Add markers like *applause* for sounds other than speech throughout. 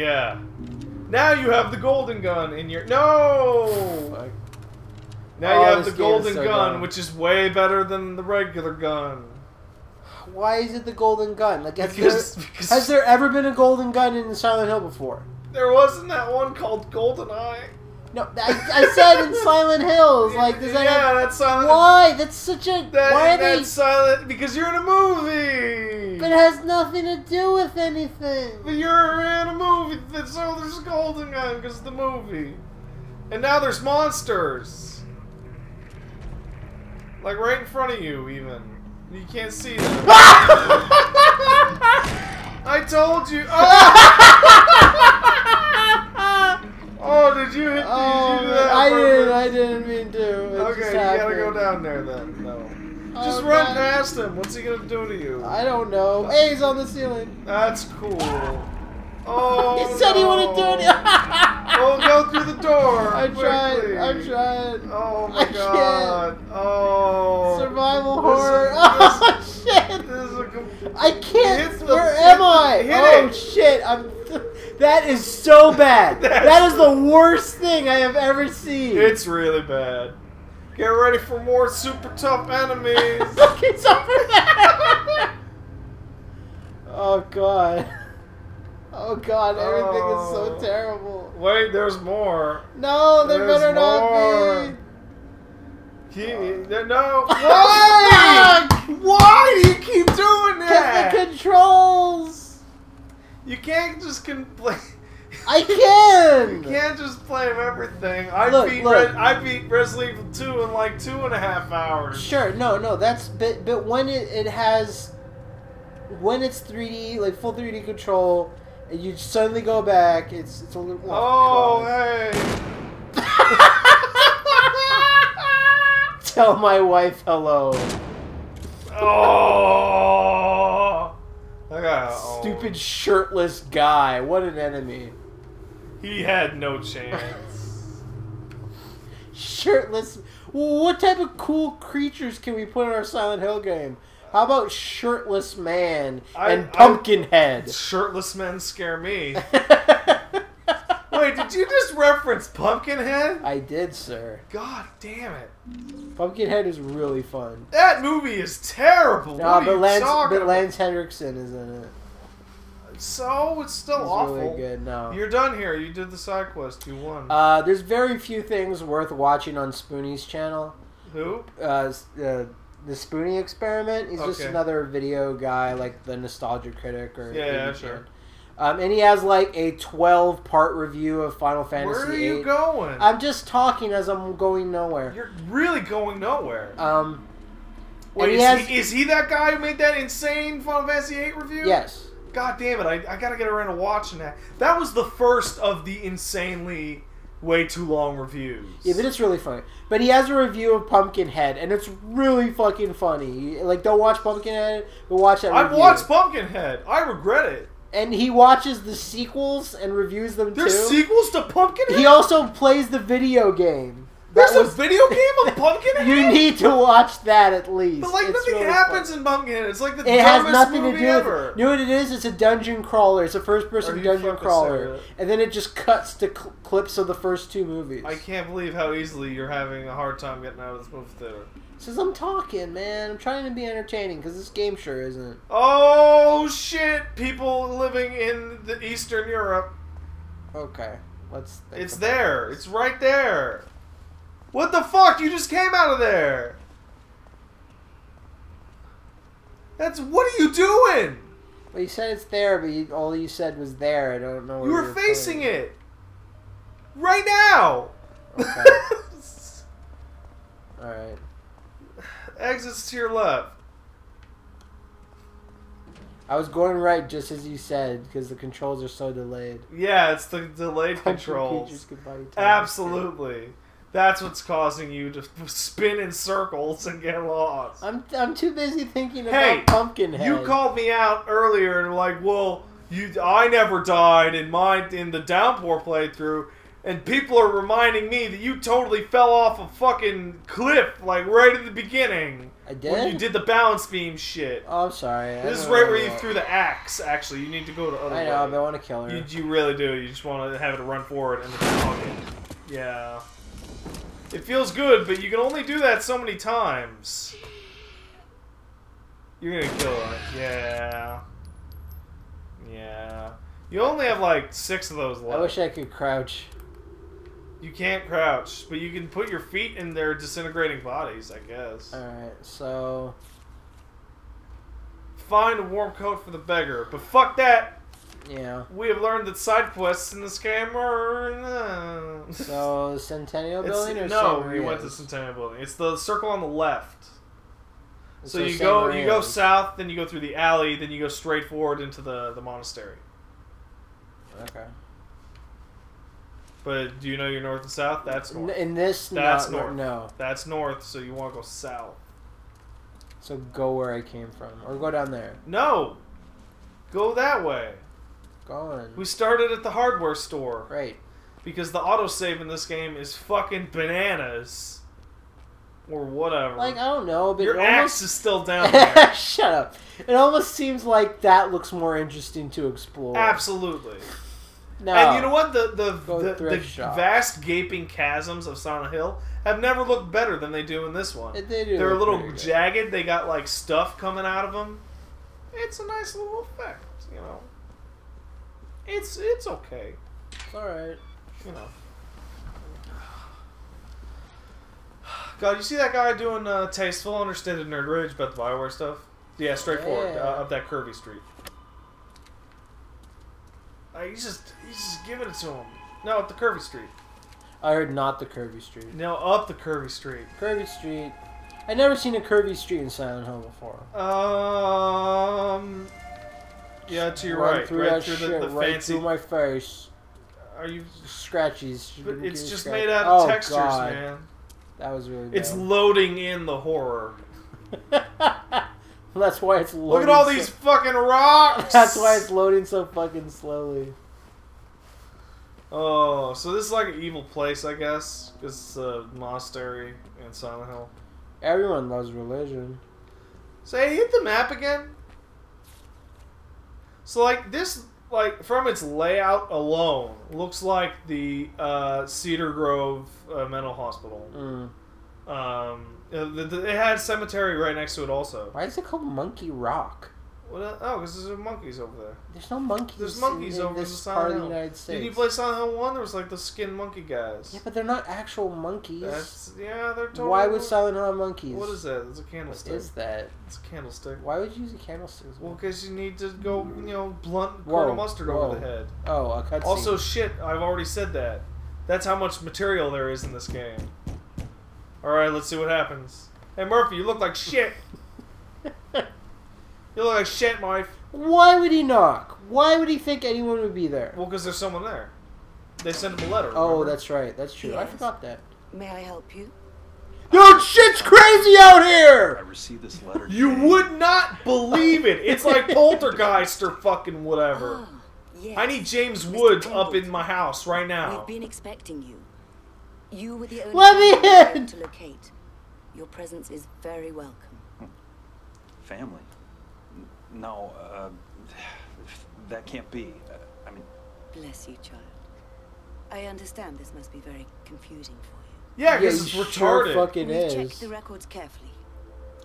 Yeah. Now you have the golden gun in your no. Fuck. Now Oh, you have the golden so gun, dumb. which is way better than the regular gun. Why is it the golden gun? Like, has, Because, there, because has there ever been a golden gun in Silent Hill before? there wasn't that one called Golden Eye. No, I, I said in Silent Hills. Like, does that yeah, have, that's silent. why? That's such a That, why are they? that's silent because you're in a movie. But it has nothing to do with anything. But you're in a movie, so there's a golden gun because of the movie. And now there's monsters. Like right in front of you, even. You can't see them. *laughs* I told you. Oh, *laughs* oh did you hit? Oh, did you do that? on I didn't. I didn't mean to. It Okay, you gotta go down there then. No. Oh, Just run God. past him. What's he gonna do to you? I don't know. Hey, he's on the ceiling. That's cool. *laughs* Oh, he said he wouldn't do no. it. Well, go through the door. *laughs* I tried. I tried. Oh my I can't. god. Oh. Survival This horror. is- *laughs* oh shit. This is a I can't. Hit the- Where am I? hit oh it. shit! I'm. That is so bad. *laughs* That's- the worst thing I have ever seen. It's really bad. Get ready for more super tough enemies. *laughs* Look, it's over there. *laughs* oh god. Oh god, everything is so Oh. terrible. Wait, there's more. No, there There's better not more. be. He, uh. no. Why? Why do you keep doing Because that? the controls. You can't just complain. I can. *laughs* You can't just play everything. I Look, beat look. Red, I beat Resident Evil 2 in like two and a half hours. Sure, no, no, that's but but when it, it has when it's 3D like full 3D control and you suddenly go back, it's it's a little Oh, oh God. hey. *laughs* Tell my wife hello. Oh. Stupid shirtless guy. What an enemy. He had no chance. Shirtless. What type of cool creatures can we put in our Silent Hill game? How about shirtless man I- and I- Pumpkinhead? Shirtless men scare me. *laughs* Wait, did you just reference Pumpkinhead? I did, sir. God damn it. Pumpkinhead is really fun. That movie is terrible. No, but Lance, but? Lance Henriksen is in it. So, it's still He's awful. really good. No. You're done here. You did the side quest. You won. Uh, there's very few things worth watching on Spoony's channel. Who? Uh, uh, the Spoony experiment. He's just another video guy, like the Nostalgia Critic or Yeah, yeah, sure. Kid. Um, and he has like a 12 part review of Final Fantasy Where are VIII. you going? I'm just talking as I'm going nowhere. You're really going nowhere. Um, Wait, and is he has he, is he that guy who made that insane Final Fantasy VIII review? yes. God damn it! I, I gotta get around to watching that. That was the first of the insanely way too long reviews. Yeah, but it's really funny. But he has a review of Pumpkinhead, and it's really fucking funny. Like, don't watch Pumpkinhead, but watch that. I've review. watched Pumpkinhead. I regret it. And he watches the sequels and reviews them There's too. sequels to Pumpkinhead. he also plays the video game. There's That a video game of Pumpkinhead. *laughs* You need to watch that at least. But like It's nothing really happens fun. in Pumpkinhead. It's like the It has dumbest nothing to movie do ever. with. You know what it is? It's a dungeon crawler. It's a first-person dungeon crawler, and then it just cuts to cl- clips of the first two movies. I can't believe how easily you're having a hard time getting out of this movie theater. Says I'm talking, man. I'm trying to be entertaining because this game sure isn't. Oh shit! People living in the Eastern Europe. Okay, let's. think It's there. this. It's right there. What the fuck? You just came out of there. That's what are you doing? Well, you said it's there, but you, all you said was there. I don't know. You were facing putting it. Right now. Okay. *laughs* All right. Exits to your left. I was going right just as you said because the controls are so delayed. Yeah, it's the delayed controls. Absolutely. That's what's causing you to spin in circles and get lost. I'm I'm too busy thinking about Hey, Pumpkinhead. You called me out earlier and were like, well, you I never died in my in the downpour playthrough. And people are reminding me that you totally fell off a fucking cliff, like right at the beginning. I did. When you did the balance beam shit. Oh, I'm sorry. I This is right where you threw the axe, actually. You need to go to other I know, way. but I want to kill her. You, you really do. You just want to have it run forward and then it. Yeah. It feels good, but you can only do that so many times. You're gonna kill it. Yeah. Yeah. You only have like six of those left. I wish I could crouch. You can't crouch, but you can put your feet in their disintegrating bodies, I guess. Alright, so. Find a warm coat for the beggar. But fuck that! Yeah. We have learned that side quests in this game are. uh, So, *laughs* Centennial Building or no, San you went to Centennial Building. It's the circle on the left. So, you San go you go south, then you go through the alley, then you go straight forward into the the monastery. Okay. But do you know your north and south? That's north. In this, That's north. No. That's north. So you want to go south. So go where I came from, or go down there. No, go that way. Go on. We started at the hardware store Right. because the autosave in this game is fucking bananas, or whatever. Like I don't know, but your it axe almost. is still down *laughs* there. Shut up. It almost seems like that looks more interesting to explore. Absolutely. No. And you know what? The the, the, the vast gaping chasms of Silent Hill have never looked better than they do in this one. They do. They're a little pretty good. jagged. They got like stuff coming out of them. It's a nice little effect, you know. It's it's okay, It's alright. you know. God, you see that guy doing uh, tasteful, understated nerd rage about the Bioware stuff? Yeah, straightforward Yeah. uh, up that curvy street. Uh, he's just he's just giving it to him. No, up the curvy street. I heard not the curvy street. No, up the curvy street. Curvy street. I never seen a curvy street in Silent Hill before. Um. Yeah, to your Run right, through right that through shit the, the right fancy. through my face. Are you? Scratchies. But it's just scratch- made out of Oh, textures, God. man. That was really bad. It's loading in the horror. *laughs* That's why it's loading. Look at all so- these fucking rocks. *laughs* That's why it's loading so fucking slowly. Oh, so this is like an evil place, I guess. It's a monastery in Silent Hill. Everyone loves religion. Say, hit the map again. So, like this, like from its layout alone, looks like the uh, Cedar Grove uh, Mental Hospital. Mm. Um, uh, the, the, it had cemetery right next to it, also. Why is it called Monkey Rock? What, uh, oh, because there's monkeys over there. There's no monkeys. There's monkeys in, in over in this the Silent part of the United States. Did you play Silent Hill One? There was like the skin monkey guys. Yeah, but they're not actual monkeys. That's yeah, they're totally. Why would Silent Hill have monkeys? What is that? It's a candlestick. is that? It's a candlestick. Why would you use a candlestick? as Well, well? because you need to go, you know, blunt Whoa, Mustard whoa. over the head. Oh, a cutscene. Also, shit, I've already said that. That's how much material there is in this game. Alright, let's see what happens. Hey, Murphy, you look like shit. *laughs* You look like shit, Murph. why would he knock? Why would he think anyone would be there? Well, because there's someone there. They sent him a letter. Oh, that's right. That's true. I forgot that. May I help you? Dude, shit's crazy out here! I received this letter. You would not believe it. It's like *laughs* Poltergeist or fucking whatever. Ah, yes. I need James Mr. Woods up in my house right now. We've been expecting you. You were the only Let me were in! to locate. Your presence is very welcome. Family. N- No, uh, that can't be. Uh, I mean, Bless you, child. I understand this must be very confusing for you. Yeah, because Yeah, it's you sure retarded. fucking We've is. checked the records carefully,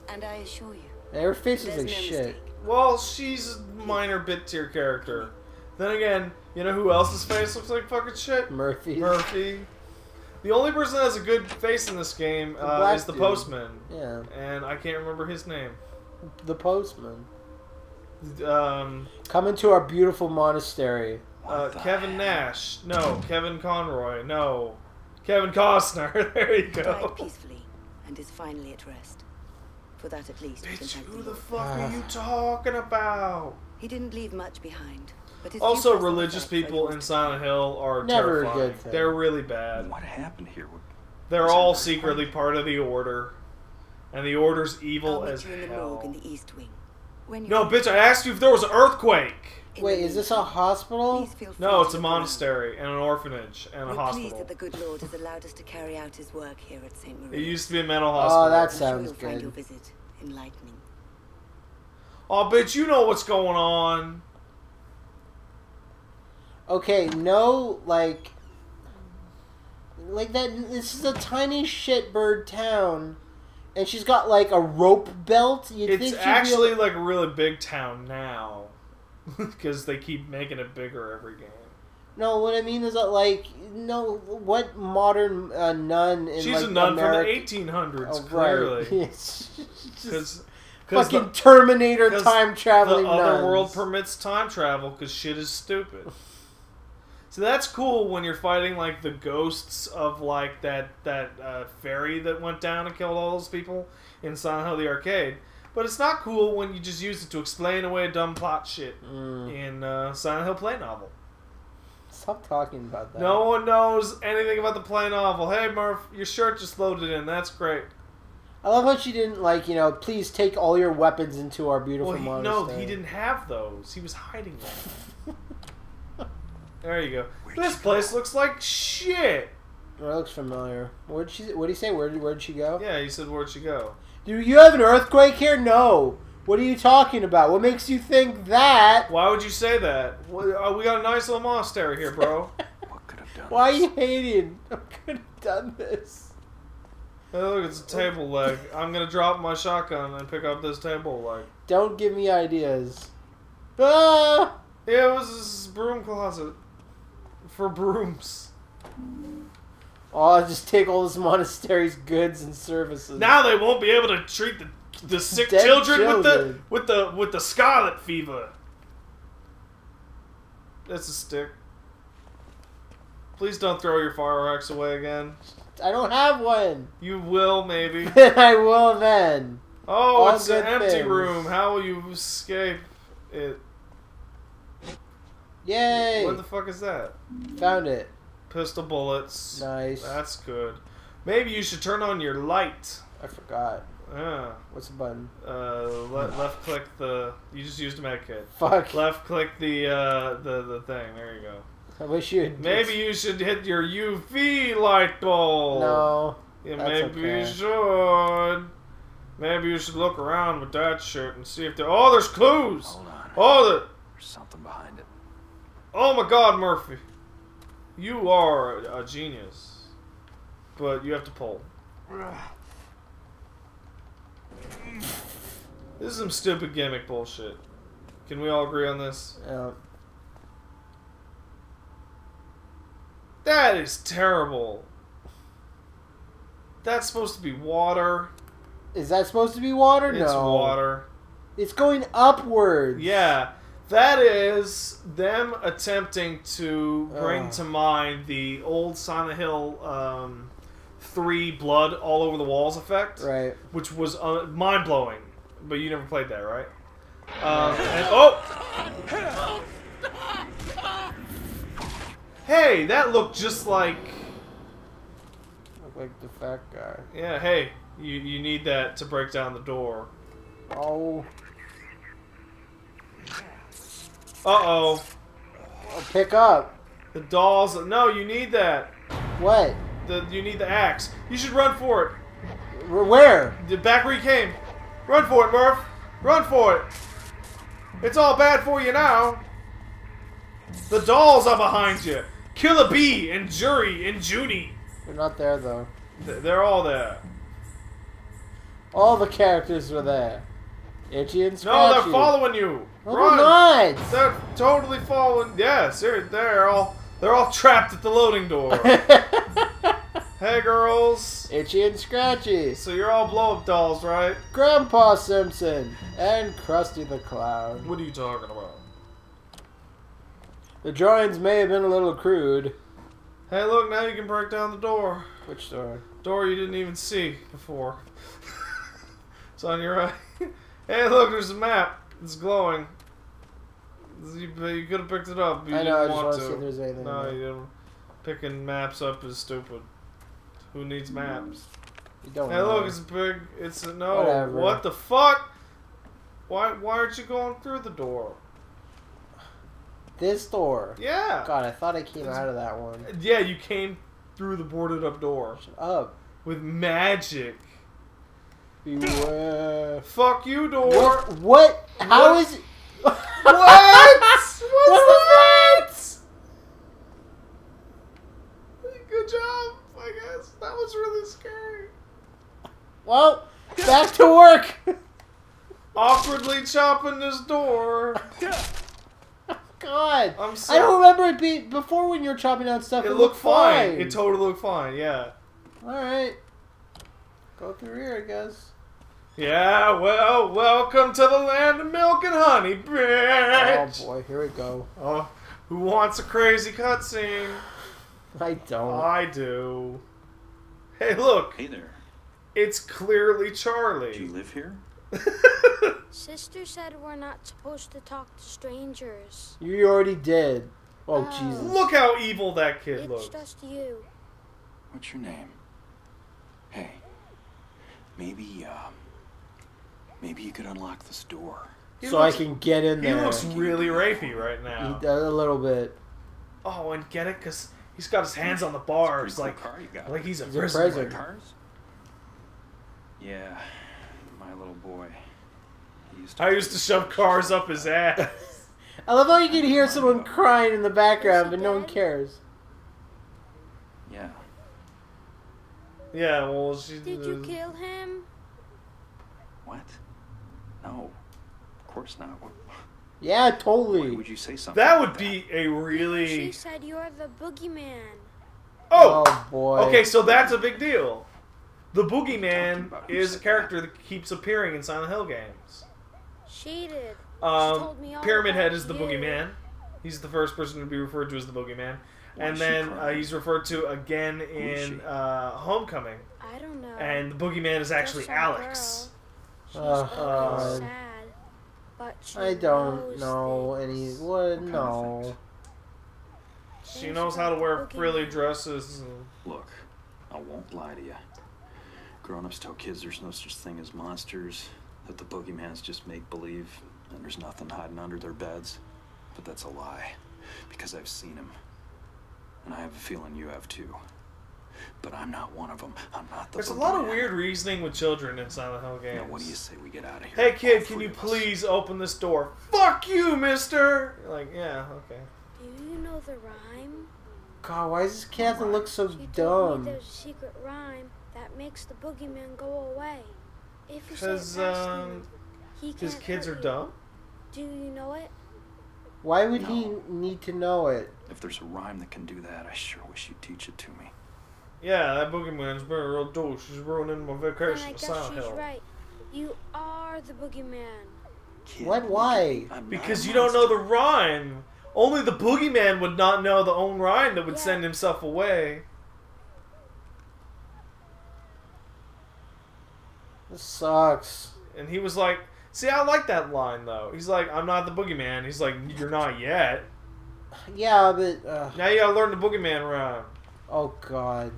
and I assure you, Her face is like no shit. mistake. Well, she's a minor bit tier character. Then again, you know who else's face looks like fucking shit? Murphy. Murphy. The only person that has a good face in this game uh, black is the dude. postman, Yeah, and I can't remember his name. the postman. Um, Come into our beautiful monastery. uh, Kevin heck? Nash. No, Kevin Conroy. No, Kevin Costner. *laughs* there you Died peacefully, and is finally at rest. For that, at least, we can Bitch, thank who the the fuck Ah. are you talking about? He didn't leave much behind. But his Also, religious people yours in to Silent Hill are Never a terrifying. good thing. They're really bad. What happened here? They're all very secretly part of the Order, and the Order's evil I'll evil meet as you in the hell. morgue in the East Wing. When you No, bitch, I asked you if there was an earthquake. in Wait, is this a hospital? Please feel free No, it's a monastery and an orphanage and a We're hospital. pleased that the good Lord has allowed us to carry out his work here at St. Maria. It used to be a mental oh, hospital. Oh, that I'm sure sounds you'll find your good. visit enlightening. Oh, bitch, you know what's going on. Okay, no, like, like that. This is a tiny shitbird town, and she's got like a rope belt. You'd It's think actually able- like a really big town now. *laughs* Because they keep making it bigger every game. no. What I mean is that like no, what modern uh, nun in She's like a nun America, from the 1800s, oh, clearly. *laughs* right. Because fucking Terminator 'cause time the traveling other nuns. world permits time travel because shit is stupid. *laughs* So that's cool when you're fighting like the ghosts of like that that uh, ferry that went down and killed all those people in Silent Hill the arcade. But it's not cool when you just use it to explain away dumb plot shit Mm. in uh, Silent Hill play novel. Stop talking about that. No one knows anything about the play novel. Hey Murph, your shirt just loaded in. That's great. I love how she didn't like you know. Please take all your weapons into our beautiful Well, he, no, he didn't have those. He was hiding them. *laughs* there you go. This place looks like shit. It looks familiar. Where'd she? What did he say? Where did Where'd she go? Yeah, he said, "Where'd she go?" Do you have an earthquake here? No. What are you talking about? What makes you think that? Why would you say that? Uh, We got a nice little monastery here, bro. *laughs* What could have done Why are you hating? I could have done this. hey, look, it's a table leg. I'm gonna drop my shotgun and pick up this table leg. Don't give me ideas. Ah! Yeah, it was this broom closet for brooms. Oh, I'll just take all this monastery's goods and services. Now they won't be able to treat the the sick Dead children, with the with the with the scarlet fever. That's a stick. Please don't throw your fireworks away again. I don't have one. You will maybe. *laughs* I will then. Oh, All it's an empty things. room. How will you escape it? Yay! What the fuck is that? Found it. Pistol bullets. Nice. That's good. Maybe you should turn on your light. I forgot. Yeah. What's the button? Uh, le- left click the. You just used a med kit. Fuck. Left click the uh, the the thing. There you go. I wish you had. Maybe you should hit your UV light bulb. No. Yeah, that's maybe you should. Maybe you should look around with that shit and see if there. Oh, there's clues. Hold on. Oh, the. There's something behind it. Oh my God, Murphy, you are a, genius, but you have to pull. This is some stupid gimmick bullshit. Can we all agree on this? Yeah. That is terrible. That's supposed to be water. Is that supposed to be water? It's no. water. It's going upwards. Yeah, that is them attempting to bring Ugh. to mind the old Silent Hill um, 3 blood all over the walls effect, Right. which was uh, mind blowing. But you never played that, right? Um, and, oh! Hey, that looked just like. Look like the fat guy. Yeah, hey, you, you need that to break down the door. Oh. Uh oh. oh, Pick up. The dolls. No, you need that. What? The, you need the axe. You should run for it. Where-? The back where you came. Run for it, Murph. Run for it. It's all bad for you now. The dolls are behind you. Killer Bee and Jury and Junie. They're not there though. They're all there. All the characters were there. Itchy and No, Scratchy. they're following you. Oh, no, Run. they're. They're totally following. Yes, they're, they're all they're all trapped at the loading door. *laughs* hey, girls. Itchy and Scratchy. So you're all blow up dolls, right? Grandpa Simpson and Krusty the Clown. What are you talking about? The drawings may have been a little crude. Hey, look, now you can break down the door. Which door? Door you didn't even see before. *laughs* it's on your right. Hey, look, there's a map. It's glowing. You, you could have picked it up. You I know, I didn't just want to. see if there's anything. no, you didn't. Picking maps up is stupid. Who needs maps? You don't Hey, know. look, it's a big. It's a no. Whatever. What the fuck? Why why aren't you going through the door? This door. Yeah. God, I thought I came out of that one. Yeah, you came through the boarded up door Shut up. with magic. Beware. Fuck you, door. What? What? How What? is? *laughs* What? What's What was that? Good job, I guess. That was really scary. Well, back to work. *laughs* Awkwardly chopping this door. *laughs* God. I'm I don't remember it being before when you were chopping down stuff. It, It, looked fine. fine. It totally looked fine. Yeah. All right. Go through here, I guess. Yeah. Well, welcome to the land of milk and honey, bitch. Oh boy, here we go. Oh, who wants a crazy cutscene? I don't. I do. Hey, look. Hey there. It's clearly Charlie. Do you live here? *laughs* Sister said we're not supposed to talk to strangers. you already did. Oh Oh. Jesus. Look how evil that kid It's looks. just you. What's your name? Hey, maybe, uh, maybe you could unlock this door. He so looks- I can get in He there. He looks really rapey right He now. does a little bit. Oh, and get it? Because he's got his hands on the Pretty bars, cool like, car you got. like he's a He's prisoner. prisoner. cars? Yeah, my little boy. He used to I used to shove cars up his ass. *laughs* *laughs* I love how you can hear someone crying in the background, but no one cares. Yeah. Yeah, well, she. Did you kill him? What? No. Of course not. Why Yeah, why totally. would you say something? That like would be a really. She said you're the boogeyman. Oh, boy. okay, so that's a big deal. The Talking Boogeyman is a character that keeps appearing in Silent Hill games. She did. Um, told me all Pyramid Head is the you. Boogeyman. He's the first person to be referred to as the Boogeyman. Why And then uh, he's referred to again in uh, Homecoming. I don't know. And the Boogeyman is actually some Alex. Girl. She's Oh, sad. But she I don't knows know things. any. What? What kind of No. She knows how to wear the frilly dresses. Look, I won't lie to you. Grown-ups tell kids there's no such thing as monsters, that the boogeyman's just make-believe, and there's nothing hiding under their beds. But that's a lie, because I've seen him. And I have a feeling you have too. But I'm not one of them. I'm not the There's a lot of weird reasoning with children in Silent Hill games. Now, what do you say we get out of here? Hey kid, can you of us? please open this door? Fuck you, mister! Like, yeah, okay. Do you know the rhyme? God, why does this kid look so She told dumb? me there's a secret rhyme that makes the boogeyman go away. If you Because, um, enough, his kids are dumb? Do you know it? Why would he need to know it? If there's a rhyme that can do that, I sure wish you'd teach it to me. Yeah, that boogeyman's been a real douche. She's ruining my Then vacation I to guess Silent she's Hill. right. You are the boogeyman. Kid, What? Why? Because you don't know the rhyme. Only the boogeyman would not know the own rhyme that would Yeah. send himself away. This sucks. And he was like, see, I like that line, though. He's like, I'm not the boogeyman. He's like, you're not yet. Yeah, but uh, Now you gotta learn the boogeyman rhyme. oh god.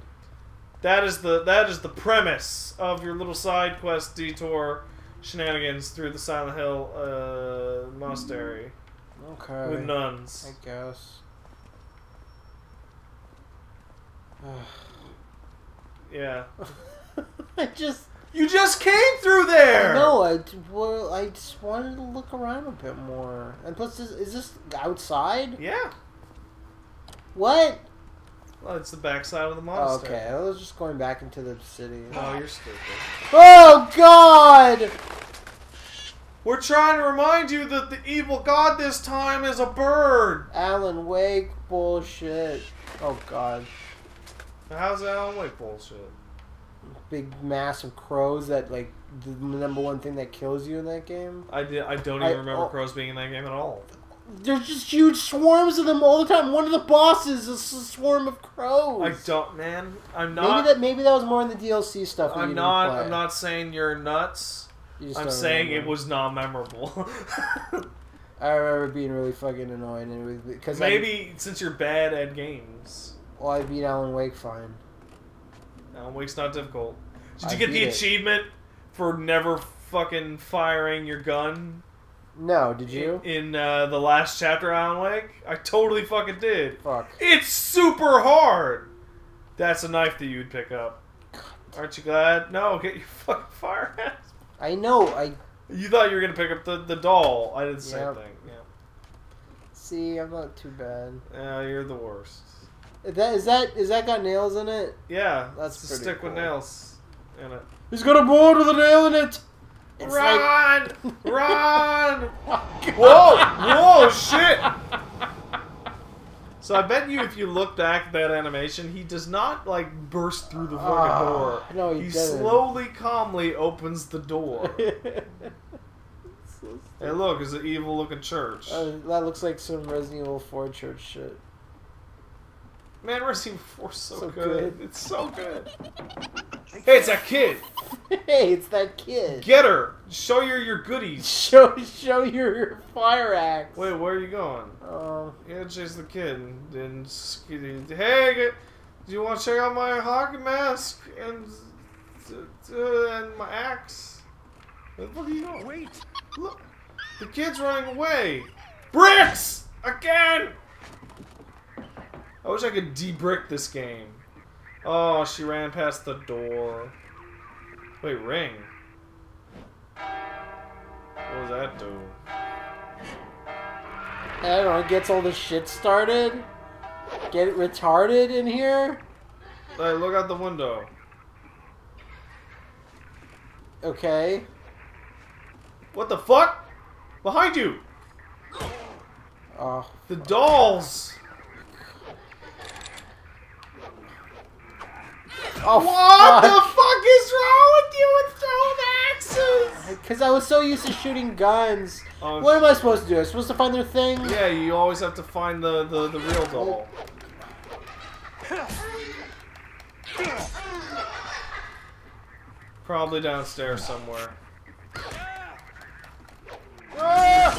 That is the that is the premise of your little side quest detour shenanigans through the Silent Hill uh, monastery Okay. with nuns. I guess. *sighs* Yeah. *laughs* I just You just came through there. no. I well, I just wanted to look around a bit more. And plus, this, is this outside? Yeah. What? Well, it's the backside of the Oh, monastery. okay, I was just going back into the city. Oh, you're stupid. Oh God! We're trying to remind you that the evil god this time is a bird. Alan Wake bullshit. Oh God! How's Alan Wake bullshit? Big mass of crows that like the number one thing that kills you in that game. I did. I don't I- even remember oh. crows being in that game at all. There's just huge swarms of them all the time. One of the bosses is a swarm of crows. I don't, man. I'm not. Maybe not. that maybe that was more in the DLC stuff. I'm didn't I'm not saying you're nuts. You I'm saying it was not memorable. *laughs* I remember being really fucking annoying and it was because Maybe since you're bad at games, well, I beat Alan Wake fine. Alan Wake's not difficult. Did I you get the beat it. achievement for never fucking firing your gun No, did you? in uh, the last chapter of Alan Wake? I totally fucking did. Fuck. It's super hard. That's a knife that you'd pick up. Aren't you glad? No, get your *laughs* fucking fire ass. I know. I You thought you were gonna pick up the, the doll. I did the same Yep. thing. Yeah. see. I'm not too bad. Yeah, you're the worst. Is that is that is that got nails in it? Yeah, That's it's a pretty stick with nails in it. He's got a board with a nail in it. It's run! run! *laughs* like, Whoa! Whoa! Shit! So I bet you, if you look back at that animation, he does not like burst through the fucking Ah, door. no, he he doesn't. slowly, calmly opens the door. *laughs* So hey, look, it's an evil-looking church. Uh, that looks like some Resident Evil 4 church shit. Man, Resident Evil 4's so, So good. good. It's so good. *laughs* Hey, it's a kid. *laughs* hey, it's that kid. Get her. Show her your goodies. *laughs* Show show your fire axe. Wait, where are you going? Oh, Yeah, chase the kid Then and skitty. Hey, get, do you want to check out my hockey mask and uh, and my axe? What are you doing? Wait! Look, the kid's running away. Bricks again. I wish I could de-brick this game. Oh, she ran past the door. Wait, ring. What does that do? I don't know. It gets all the shit started. Get it retarded in here. Hey, look out the window. Okay. What the fuck? Behind you! Oh, The dolls! Oh What the fuck is wrong with you with throwing axes? Because I was so used to shooting guns. Oh, What am I supposed to do? I'm supposed to find their thing? Yeah, you always have to find the, the, the real doll. Probably downstairs somewhere. Ah!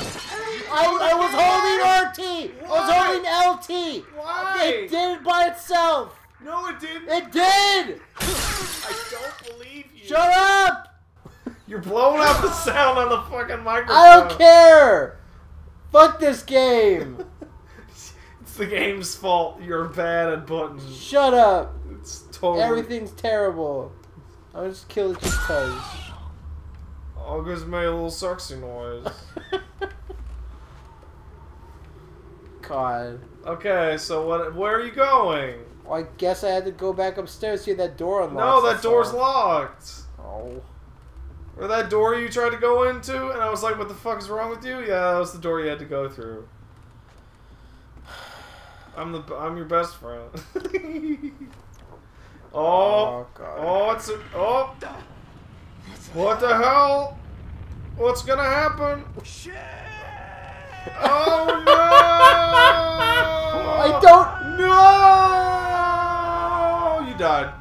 I, I was holding RT. I was holding LT. Why? It did it by itself. No, it didn't. It did. I don't believe you. Shut up. You're blowing out the sound on the fucking microphone. I don't care. Fuck this game. *laughs* It's the game's fault. You're bad at buttons. Shut up. It's totally. Everything's terrible. I'm just kill it just cause. August made a little sexy noise. *laughs* God. Okay, so what? Where are you going? Well, I guess I had to go back upstairs to see that door unlocked. No, that that's door's all. locked. Oh. Or that door you tried to go into, and I was like, "What the fuck is wrong with you?" Yeah, that was the door you had to go through. *sighs* I'm the I'm your best friend. *laughs* oh, Oh, God. oh, it's a oh. What the hell? What's gonna happen? Shit! Oh no! *laughs* I don't. No! You died.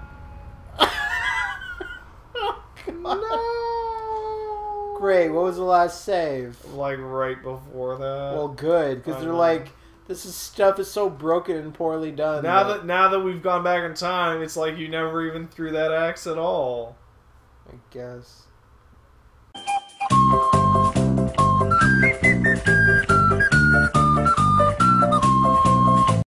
No. Great. What was the last save? Like right before that. Well, good, because they're know. like, this is stuff is so broken and poorly done. now that now that we've gone back in time, it's like you never even threw that axe at all. I guess.